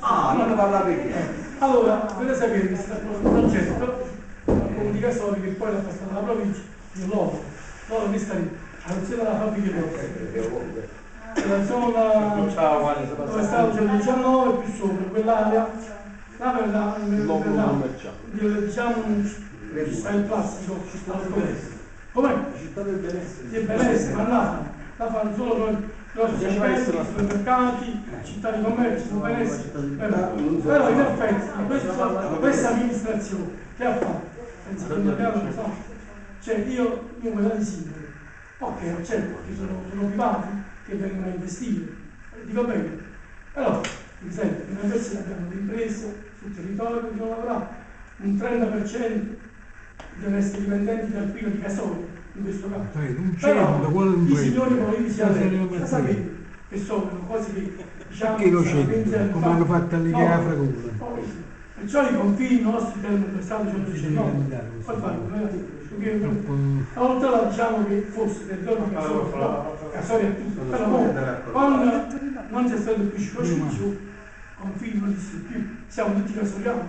Ah, non ne parlavi più. Allora, dovete sapere che si è fatto un progetto, una comunicazione che poi l'ha passata alla provincia di Loro. Loro che sta lì, fabbrica di Loro. La zona dove stava il 19 più sopra, quell'area, là per la, per la, diciamo, ci sta il plastico, ci sta il commercio. Com'è? città del benessere. Che benessere, ma là, là fanno solo noi, grossi centri, supermercati, città di commercio, sono benessere. Però in effetti questo- questa amministrazione che ha fatto? Penso che so, cioè io, io me la di sindaco, ok, certo, ci sono, sono privati che vengono a investire, Eh, dico bene, però, per esempio, in Anversa abbiamo le imprese sul territorio che devono lavorare, un 30% deve essere dipendenti dal filo di gasolio, in questo caso. Non c'è, Però da quale i impresa? signori a mettere? sapete, che sono cose che diciamo Perché lo sono c'è? 20 anni Come hanno fatto Chiafra con poi sì. Perciò i confini nostri del Stato 119, poi fanno come la dico, perché una volta la diciamo che fosse del giorno casoria tutto, però quando non c'è stato più circoscrizio, confini non esistono più, siamo tutti casoriani,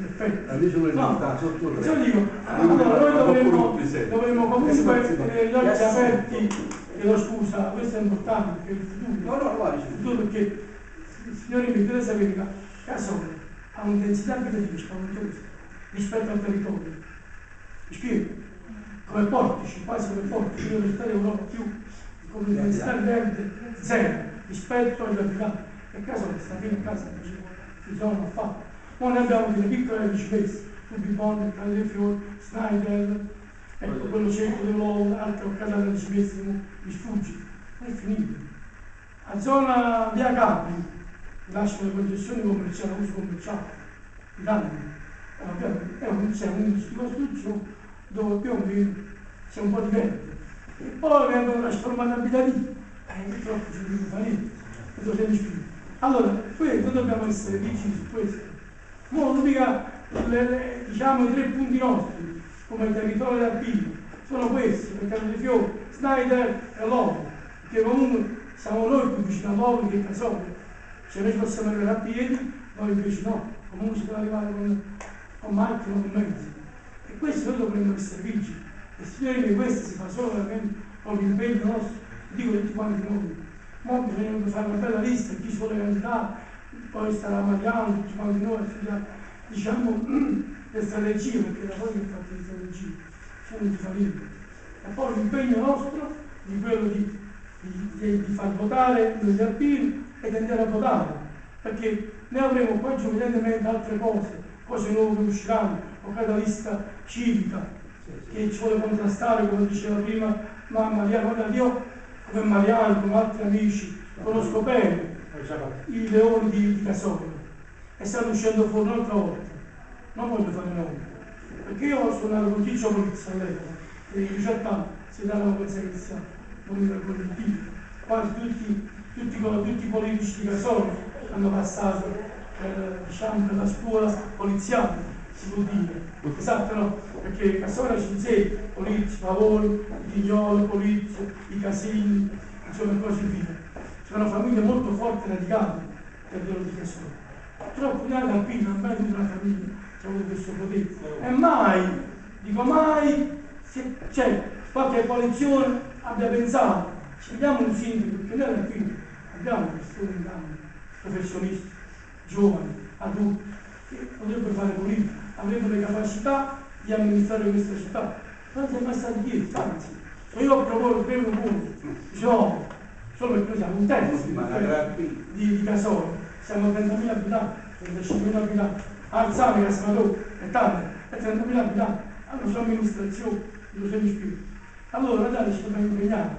in effetti. Lì sono in No, realtà sotto il re. dico, allora noi dovremmo, dovremmo comunque tenere gli occhi aperti, chiedo scusa, questo è importante per il futuro. No, no, Il futuro perché, signori, mi dovete sapere che Casone ha un'intensità spaventosa rispetto al territorio. Mi spiego? Come portici, quasi come portici, l'Università d'Europa più come di verde zero rispetto agli abitanti. E Casone sta fino a casa non ci sono affatto. Noi abbiamo delle piccole Cane dei Fiori, Snyder, ecco quello cieco dell'uovo, altre occasioni che mi sfugge. Non è finito. A zona via Capri, lasciano le concessioni commerciali, uso commerciale, i danni. È un, c'è un costruzione dove più o meno c'è un po' di verde. E poi vengono trasformati abitativi. E purtroppo ci devo fare niente. Allora, questo dobbiamo essere vigili su questo. Non mica le- le- diciamo i tre punti nostri, come il territorio alpino, sono questi, Cane dei Fiori, Snyder e Lovo, che comunque siamo noi più vicino a Lovo che a Casoria. Se noi possiamo arrivare a piedi, noi invece no, comunque si può arrivare con, con macchine o con mezzi. E questo noi dovremmo essere vigili. E signori che questo si fa solo veramente con l'impegno nostro, dico tutti quanti noi. Ora bisognerebbe fare una bella lista di chi si vuole candidare, poi starà Mariano, tutti quanti noi diciamo, le strategie, perché da voi che fate le strategie, sono di famiglia. E poi l'impegno nostro di quello di, di- di- di far votare gli alpini e di andare a votare, perché noi avremo poi evidentemente altre cose, cose nuove che usciranno, o lista civica, che ci vuole contrastare, come diceva prima mamma Maria, guarda io come Mariano, come altri amici, conosco bene i leoni di, Casorio e stanno uscendo fuori un'altra volta. Non voglio fare nomi, perché io ho suonato con Ciccio Polizia all'epoca, e i 18 anni si davano questa iniziale, non il titolo. Quasi tutti, tutti, tutti i politici di Casorio hanno passato per, diciamo, la scuola poliziale, si può dire. Esatto, no? Perché Casoria ci insegna polizia, Pavoni, Vignolo, polizia, i Casilli, insomma e così via. Sono famiglie molto forti e radicali per quello di Casoria. Purtroppo in Alpina non mai avuto una famiglia che ha avuto questo potere. E mai, dico mai, se c'è qualche coalizione abbia pensato, scegliamo un sindaco, perché noi alla abbiamo persone in campo, professionisti, giovani, adulti, che potrebbero fare politica, avrebbero le capacità di amministrare questa città. Non si è mai stati chiesti, anzi, io propongo per un punto, diciamo, solo perché noi siamo un terzo di, di, di Casorio, siamo 30.000 abitanti, 35.000 abitanti, Alzani, Casmadò e Tante, e 30.000 abitanti, hanno sua amministrazione, lo se mi spiego. Allora, guardate, ci dobbiamo impegnare.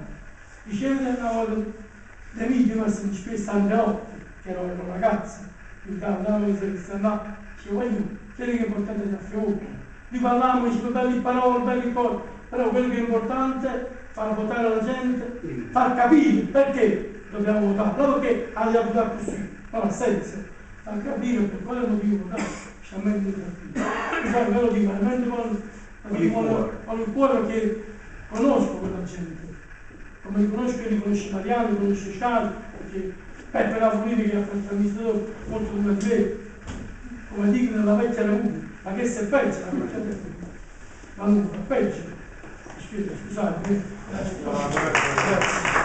Diceva una volta, le mie queste di spesa Andreotti, che era una ragazza, che andava in servizio, andava, diceva, voglio, quello che è la fiore. Di parlavamo, diceva, belli parole, belli cose, però quello che è importante è far votare la gente, far capire perché dobbiamo votare, non perché allora votare così, non ha senso, far capire per quale motivo votare, specialmente per Infatti, ve lo dico, veramente con, Con il cuore. con il cuore perché conosco quella gente, come li conosco, li conosce Mariano, li conosce Ciano, perché Peppe la politica ha fatto amministratore molto come me, come dico nella vecchia Repubblica, ma che se pensa la vecchia Repubblica? Ma non, peggio. Güzel, güzel bir ders.